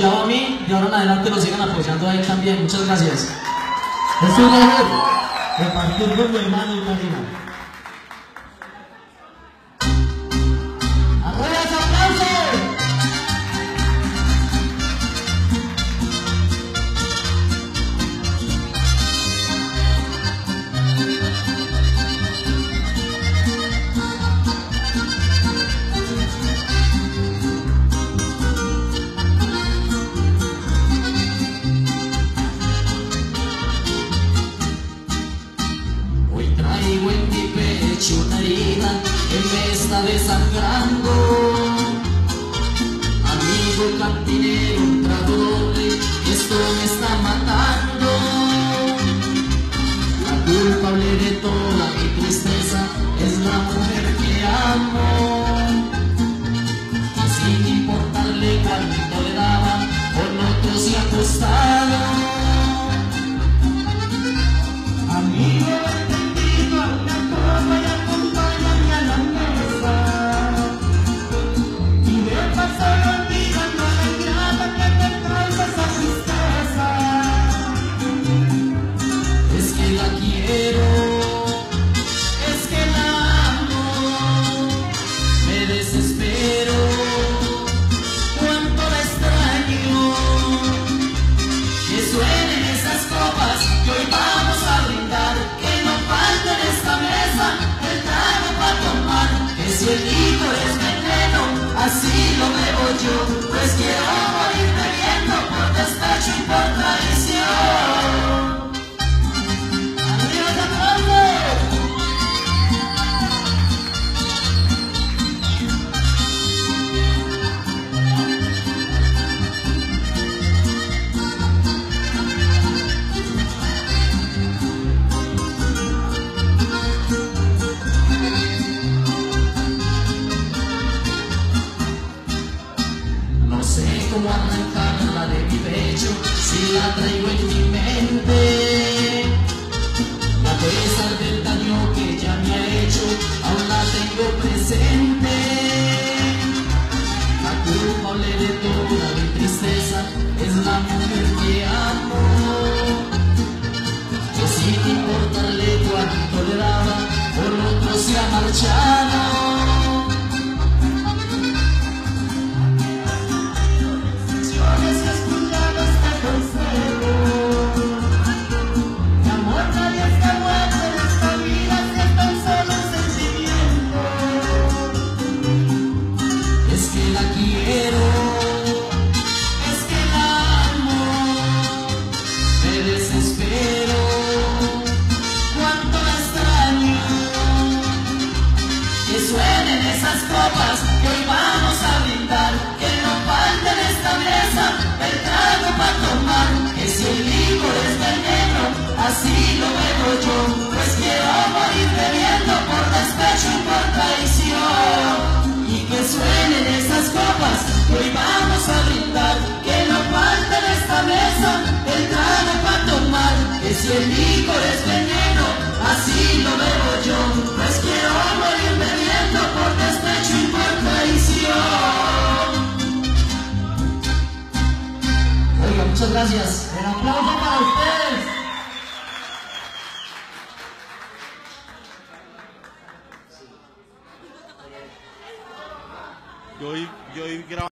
apoyado a mí y ahora en adelante lo sigan apoyando a él también. Muchas gracias. Es un honor repartir con mi hermano y Marina. Mi pecho una herida que me está desangrando. Amigo cantinero, un trago esto me está matando. La culpable de toda mi tristeza es la mujer que amo. Sin importarle cuánto le daba, con otros se ha Cómo arrancarla de mi pecho si la traigo en mi mente. A pesar del daño que ya me ha hecho, aún la tengo presente. La culpable de toda mi tristeza es la mujer que amo. Que sin importarle cuánto le daba, por otro se ha marchado. Esas copas que hoy vamos a brindar, muchas gracias. El aplauso para ustedes. Yo, yo grabando.